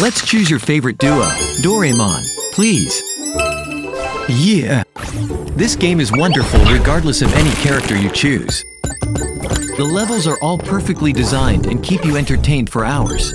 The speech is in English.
Let's choose your favorite duo. Doraemon, please. Yeah. This game is wonderful regardless of any character you choose. The levels are all perfectly designed and keep you entertained for hours.